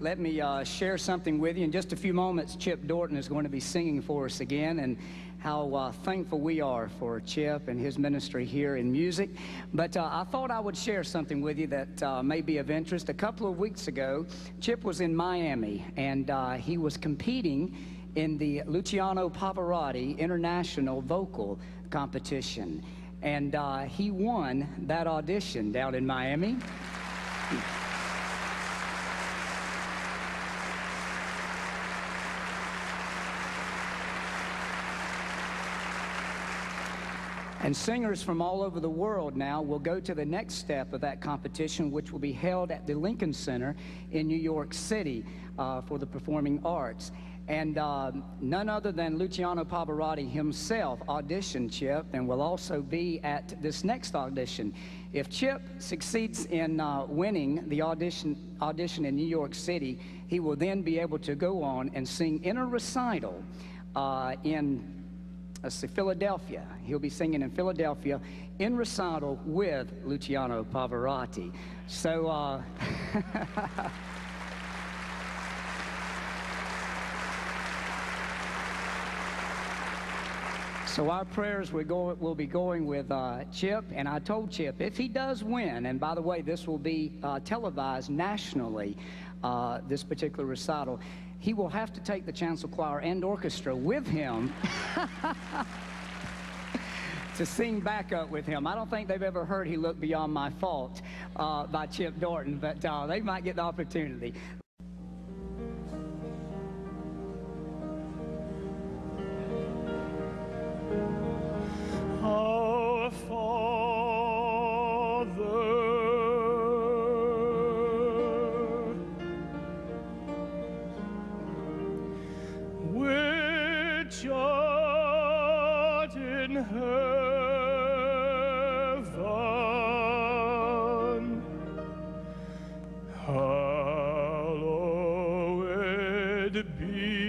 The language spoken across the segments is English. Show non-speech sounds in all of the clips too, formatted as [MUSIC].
let me uh, share something with you. In just a few moments, Chip Dorton is going to be singing for us again, and how uh, thankful we are for Chip and his ministry here in music. But uh, I thought I would share something with you that uh, may be of interest. A couple of weeks ago, Chip was in Miami, and uh, he was competing in the Luciano Pavarotti International Vocal Competition. And uh, he won that audition down in Miami. And singers from all over the world now will go to the next step of that competition, which will be held at the Lincoln Center in New York City uh, for the performing arts. And uh, none other than Luciano Pavarotti himself auditioned Chip and will also be at this next audition. If Chip succeeds in uh, winning the audition, audition in New York City, he will then be able to go on and sing in a recital uh, in Philadelphia. He'll be singing in Philadelphia in recital with Luciano Pavarotti. So, uh, [LAUGHS] So our prayers will, go, will be going with uh, Chip, and I told Chip if he does win, and by the way, this will be uh, televised nationally, uh, this particular recital he will have to take the chancel choir and orchestra with him [LAUGHS] to sing backup with him. I don't think they've ever heard He Looked Beyond My Fault uh, by Chip Dorton, but uh, they might get the opportunity. heaven. Hallowed be.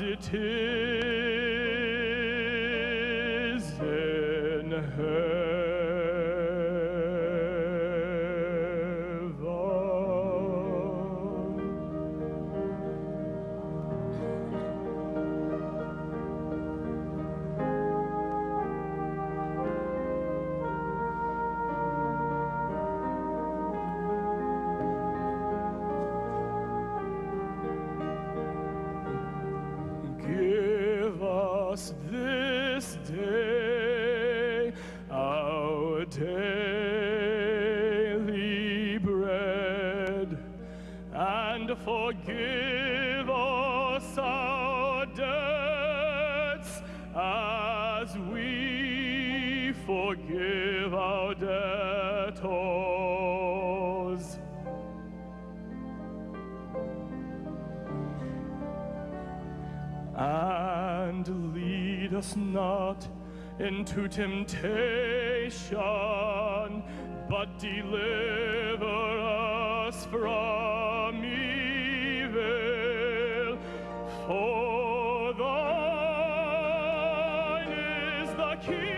It is in heaven. Us this day our daily bread and forgive us our debts as we forgive our debtors. And lead us not into temptation, but deliver us from evil. For thine is the kingdom.